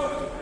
Lord.